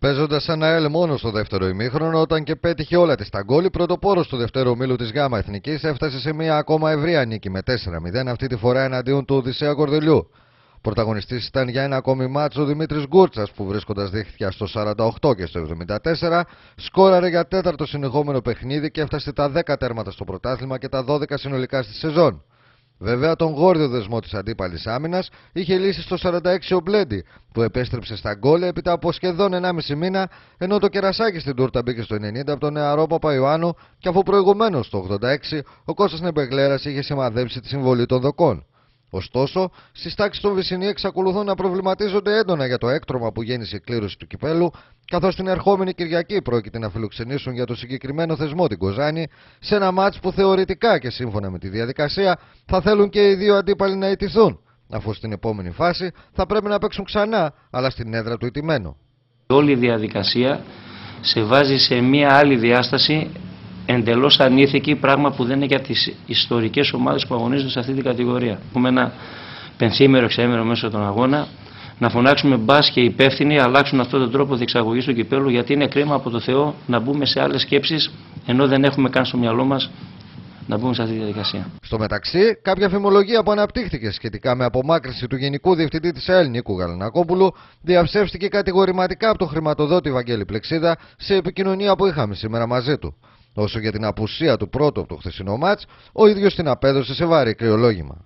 Παίζοντας ένα ΕΛ μόνο στο δεύτερο ημίχρονο, όταν και πέτυχε όλα της στα γκολ, πρωτοπόρο του δεύτερου ομίλου της ΓΑΜΑ Εθνικής έφτασε σε μια ακόμα ευρεία νίκη με 4-0, αυτή τη φορά εναντίον του Οδυσσέα Κορδελιού. Πρωταγωνιστής ήταν για ένα ακόμη μάτσο ο Δημήτρης Γκούρτσας που βρίσκοντας δίχτυα στο 48 και στο 74, σκόραρε για τέταρτο συνεχόμενο παιχνίδι και έφτασε τα 10 τέρματα στο πρωτάθλημα και τα 12 συνολικά στη σεζόν. Βέβαια, τον γόρδιο δεσμό της αντίπαλης άμυνας είχε λύσει στο 46 ο Μπλέντι, που επέστρεψε στα γκολ έπειτα από σχεδόν 1,5 μήνα, ενώ το κερασάκι στην τούρτα μπήκε στο 90 από τον νεαρό Παπαϊωάννου και αφού προηγουμένως το 86 ο Κώστας Νεμπεγλέρας είχε σημαδέψει τη συμβολή των δοκών. Ωστόσο, στις τάξεις των Βυσσινή εξακολουθούν να προβληματίζονται έντονα για το έκτρωμα που γέννησε η κλήρωση του κυπέλου, καθώς την ερχόμενη Κυριακή πρόκειται να φιλοξενήσουν για το συγκεκριμένο θεσμό την Κοζάνη σε ένα μάτς που θεωρητικά και σύμφωνα με τη διαδικασία θα θέλουν και οι δύο αντίπαλοι να ιτηθούν, αφού στην επόμενη φάση θα πρέπει να παίξουν ξανά, αλλά στην έδρα του ιτημένου. Όλη η διαδικασία σε βάζει σε μια άλλη διάσταση εντελώς ανήθικη, πράγμα που δεν είναι για τις ιστορικές ομάδες που αγωνίζονται σε αυτή την κατηγορία. Έχουμε ένα πενθήμερο, εξαήμερο μέσα στον αγώνα, να φωνάξουμε μπας και οι υπεύθυνοι αλλάξουν αυτόν τον τρόπο διεξαγωγής του κυπέλου, γιατί είναι κρίμα από το Θεό να μπούμε σε άλλες σκέψεις, ενώ δεν έχουμε καν στο μυαλό μας να μπούμε σε αυτή τη διαδικασία. Στο μεταξύ, κάποια φημολογία που αναπτύχθηκε σχετικά με απομάκρυνση του Γενικού Διευθυντή της ΕΕ Νίκου Γαλανακόπουλου διαψεύστηκε κατηγορηματικά από τον χρηματοδότη Βαγγέλη Πλεξίδα σε επικοινωνία που είχαμε σήμερα μαζί του. Όσο για την απουσία του πρώτου από το χθεσινό μάτς, ο ίδιος την απέδωσε σε βάρη κρυολόγημα.